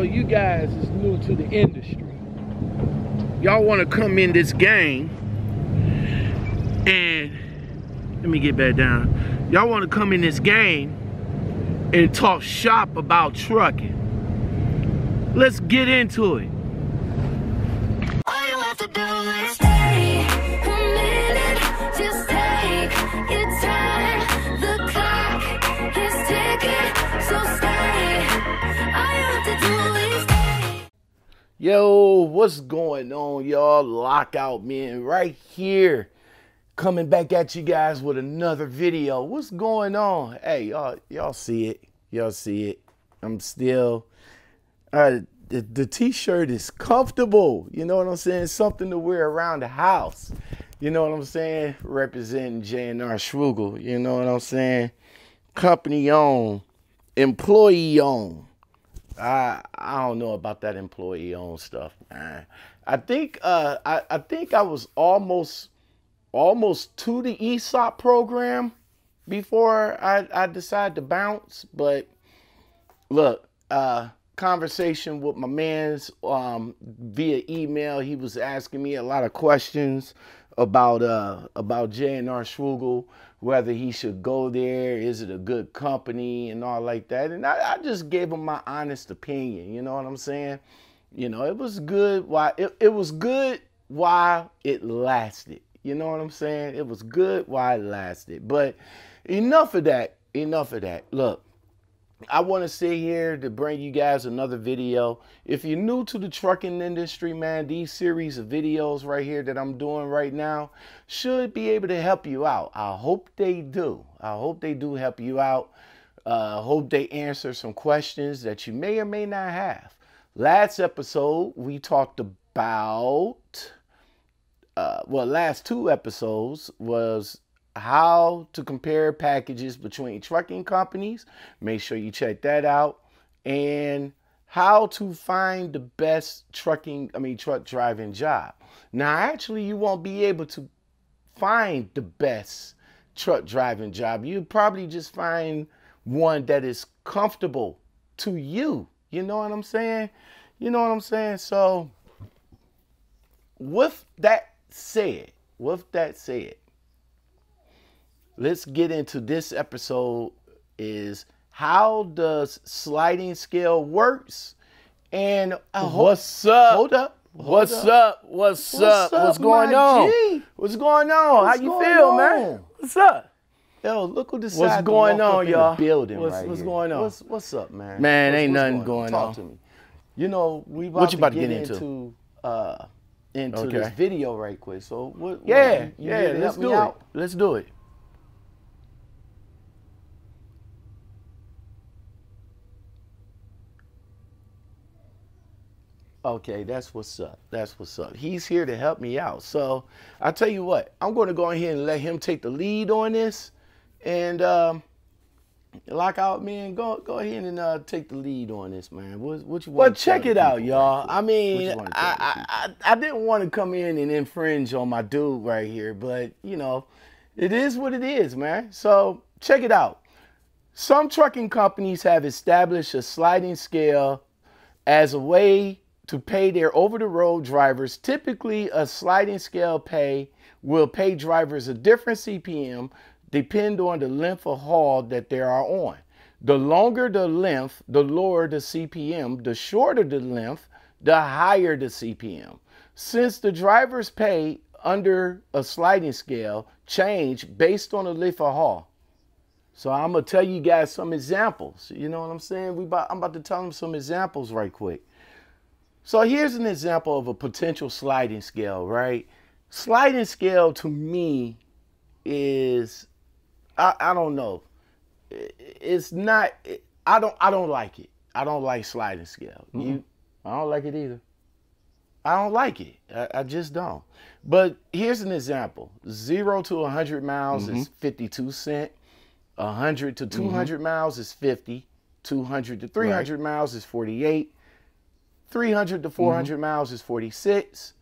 So you guys is new to the industry. Y'all want to come in this game and let me get back down. Y'all want to come in this game and talk shop about trucking. Let's get into it. Yo, what's going on, y'all? Lockout man, right here. Coming back at you guys with another video. What's going on? Hey, y'all, y'all see it. Y'all see it. I'm still uh the, the t-shirt is comfortable. You know what I'm saying? Something to wear around the house. You know what I'm saying? Representing J&R Schugel. You know what I'm saying? Company owned, employee owned. I I don't know about that employee owned stuff, man. I think uh I, I think I was almost almost to the ESOP program before I, I decided to bounce. But look, uh conversation with my man's um via email. He was asking me a lot of questions about uh about J&R Schugel, whether he should go there, is it a good company and all like that. And I, I just gave him my honest opinion, you know what I'm saying? You know, it was good while it, it was good while it lasted. You know what I'm saying? It was good while it lasted. But enough of that. Enough of that. Look, I want to sit here to bring you guys another video. If you're new to the trucking industry, man, these series of videos right here that I'm doing right now should be able to help you out. I hope they do. I hope they do help you out. Uh, hope they answer some questions that you may or may not have. Last episode, we talked about, uh, well, last two episodes was how to compare packages between trucking companies. Make sure you check that out. And how to find the best trucking, I mean, truck driving job. Now, actually, you won't be able to find the best truck driving job. You probably just find one that is comfortable to you. You know what I'm saying? You know what I'm saying? So, with that said, with that said, let's get into this episode is how does sliding scale works and What's up? hold up What's hold up? What's, up? What's going on? G? What's going on? What's How you feel, man? What's up? yo look who decided What's to going walk up on, in the y'all? building What's- right what's here. going on? what's, what's up man Man, What's- ain't what's nothing going Talk on. to me you know we about, What you about to get, into, into? uh into Okay. this video right quick so what, what Yeah, you- you yeah. Let's do it. out? Let's do it. Okay, that's what's up. That's what's up. He's here to help me out. So I tell you what, I'm going to go ahead and let him take the lead on this, and um, lock out, man. Go go ahead and uh, take the lead on this, man. What what you want? Well, check it out, y'all. I mean, you wanna tell the I, I, I I didn't want to come in and infringe on my dude right here, but you know, It is what it is, man. So check it out. Some trucking companies have established a sliding scale as a way to pay their over the road drivers. Typically, a sliding scale pay will pay drivers a different CPM depend on the length of haul that they are on. The longer the length, the lower the CPM. The shorter the length, the higher the CPM. Since the driver's pay under a sliding scale change based on the length of haul. So I'm gonna tell you guys some examples. You know what I'm saying? We about, I'm about to tell them some examples right quick. So here's an example of a potential sliding scale, right? Sliding scale to me is I, I don't know. It's not I don't I don't like it. I don't like sliding scale. You I don't like it either. I don't like it. I, I just don't. But here's an example. Zero to 100 miles is mm-hmm. 52 cent. 100 to 200 mm-hmm. miles is 50. 200 to 300 miles is 48. 300 to 400 miles is 46.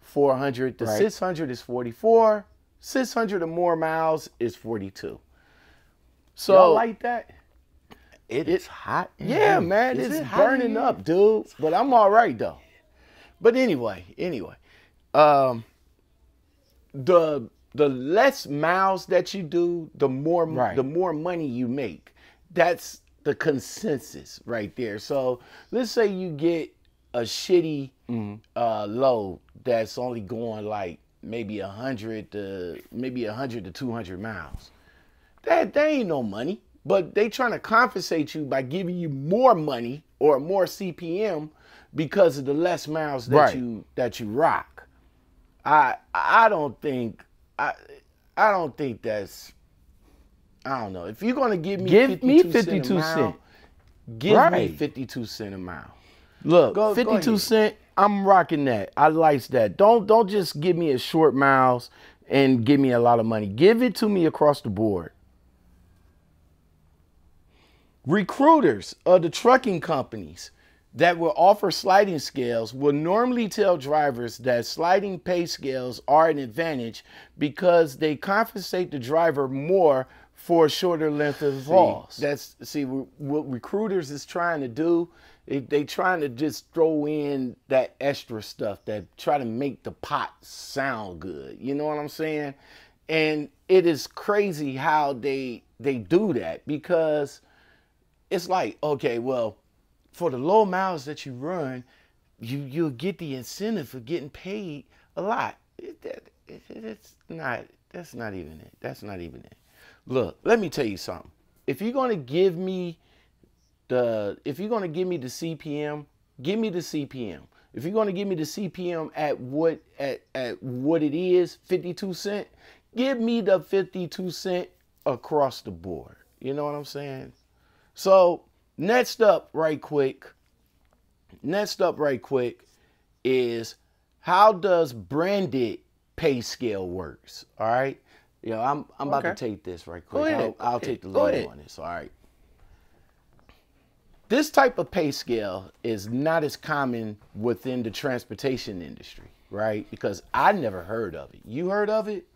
400 to Right. 600 is 44. 600 or more miles is 42. So y'all like that? It is hot. Yeah, man, Is it's it burning up, dude. But I'm all right though. But anyway, anyway, um, the the less miles that you do, the more Right. the more money you make. That's the consensus right there. So let's say you get a shitty uh, load that's only going like maybe a hundred to maybe a hundred to two hundred miles that that ain't no money. But they trying to compensate you by giving you more money or more CPM because of the less miles that Right. you that you rock. I I don't think I I don't think that's I don't know. If you're gonna give me Give me 52 cent a 52 mile, cent. give me 52 cent a mile. Look, Go- go 52 ahead. cent, I'm rocking that. I likes that. Don't don't just give me a short miles and give me a lot of money. Give it to me across the board. Recruiters of the trucking companies that will offer sliding scales will normally tell drivers that sliding pay scales are an advantage because they compensate the driver more for a shorter length of hauls. That's see what recruiters is trying to do. They they trying to just throw in that extra stuff that try to make the pot sound good. You know what I'm saying? And it is crazy how they they do that because it's like okay well for the low miles that you run you you'll get the incentive for getting paid a lot it, that, it, it's not that's not even it that's not even it look let me tell you something if you're going to give me the if you're going to give me the cpm give me the cpm if you're going to give me the cpm at what at, at what it is 52 cent give me the 52 cent across the board you know what i'm saying so next up, right quick. Next up, right quick, is how does banded pay scale works? All right. Know, I'm I'm about to take this right quick. I'll, I'll take the lead on this. All right. This type of pay scale is not as common within the transportation industry, right? Because I never heard of it. You heard of it?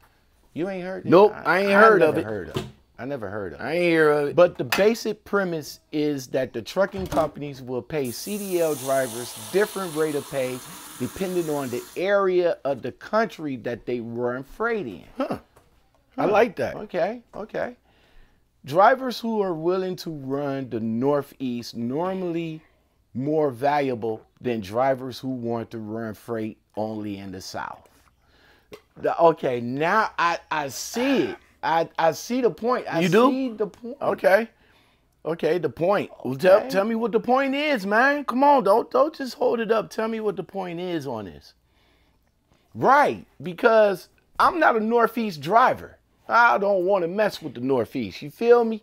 You ain't heard? it? Nope, I ain't heard of it. Heard of it. I never heard of it. I ain't hear of it. But the basic premise is that the trucking companies will pay CDL drivers different rate of pay depending on the area of the country that they run freight in. I like that. Okay, okay. Drivers who are willing to run the Northeast normally more valuable than drivers who want to run freight only in the South. The- okay, now I, I see it. I, I see the point. I You do? see the point. Okay. Okay, the point. Well, tell, tell me what the point is, man. Come on, don't don't just hold it up. Tell me what the point is on this. Right, because I'm not a Northeast driver. I don't want to mess with the Northeast. You feel me?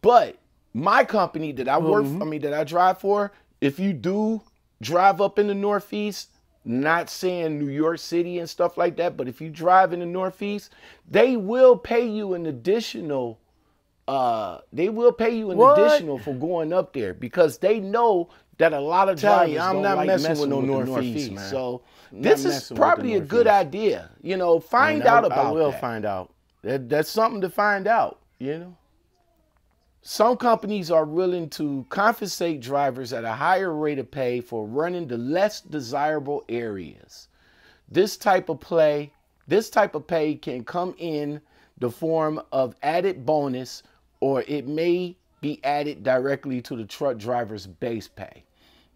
But my company that I work, Mm-hmm. I mean that I drive for, if you do drive up in the Northeast, not saying New York City and stuff like that, but if you drive in the Northeast, they will pay you an additional. Uh, they will pay you an What? additional for going up there because they know that a lot of you, I'm don't not like messing messing, with no with, Northeast, Northeast. man. So this is messing with the probably a good idea. You know, find I- out about I will that. find out. That, that's something to find out, you know. Some companies are willing to compensate drivers at a higher rate of pay for running the less desirable areas. This type of play, this type of pay can come in the form of added bonus or it may be added directly to the truck driver's base pay.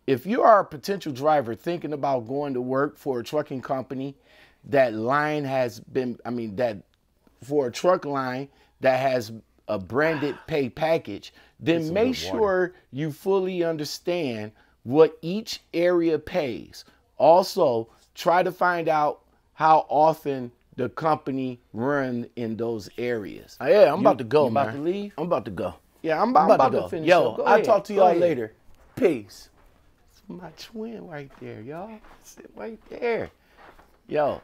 If you are a potential driver thinking about going to work for a trucking company, that line has been, I mean, that for a truck line that has a banded pay package, then make sure you fully understand what each area pays. Also, try to find out how often the company run in those areas. Oh, yeah, I'm You- about to go, you about to leave? I'm about to go. Yeah, I'm, I'm about, to, finish. Yo. Go I'll ahead. talk to y'all later. Peace. It's my twin right there, y'all. Sit right there. Yo,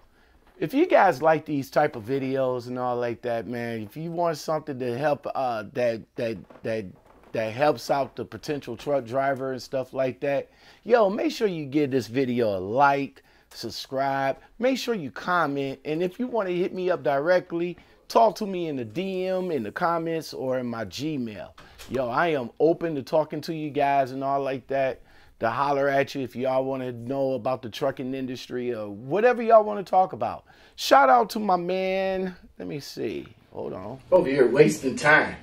if you guys like these type of videos and all like that, man, if you want something to help uh that that that that helps out the potential truck driver and stuff like that, yo, make sure you give this video a like, subscribe, make sure you comment, and if you want to hit me up directly, talk to me in the DM, in the comments, or in my Gmail. yo, I am open to talking to you guys and all like that. To holler at you if y'all want to know about the trucking industry or whatever y'all want to talk about. Shout out to my man. Let me see. Hold on. Over here wasting time.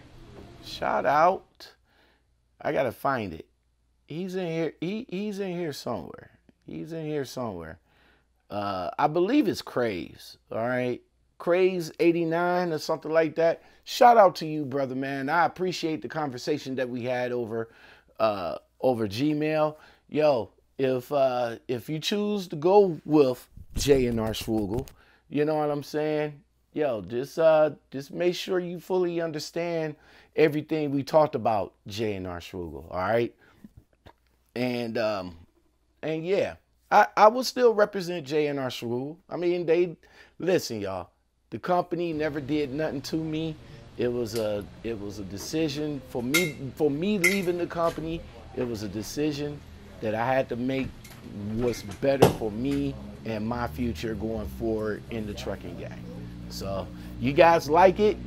Shout out. I gotta find it. He's in here. He he's in here somewhere. He's in here somewhere. Uh, I believe it's Craze. All right, Craze eighty nine or something like that. Shout out to you, brother man. I appreciate the conversation that we had over uh, over Gmail. Yo, if uh, if you choose to go with J and R Schugel, you know what I'm saying. Yo, just uh, just make sure you fully understand everything we talked about, J and R Schugel. All right, and um, and yeah, I I will still represent J and R Schugel. I mean, they listen, y'all. The company never did nothing to me. It was a it was a decision for me for me leaving the company. It was a decision that I had to make what's better for me and my future going forward in the trucking game. So you guys like it?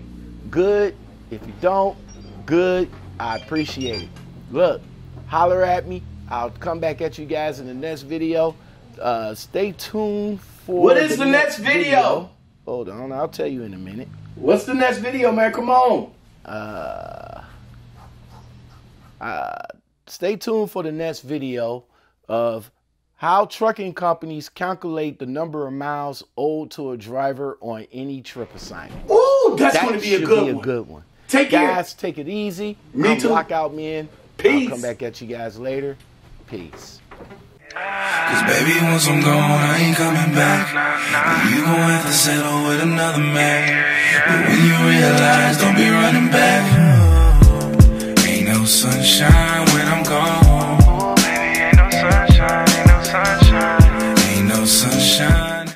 Good. If you don't, good. I appreciate it. Look, holler at me. I'll come back at you guys in the next video. Uh, stay tuned for What is the next video? Hold on, I'll tell you in a minute. What's the next video, man? Come on. Uh, uh, stay tuned for the next video of how trucking companies calculate the number of miles owed to a driver on any trip assignment. Ooh, that's That going to be a should good be a one. good one. Take care. Guys, take it easy. Me I'm too. Lockout Man. Peace. I'll come back at you guys later. Peace. Cause baby, once I'm gone, I ain't coming back. And you gon' have to settle with another man. But when you realize, don't be running back. Ain't no sunshine when I'm gone.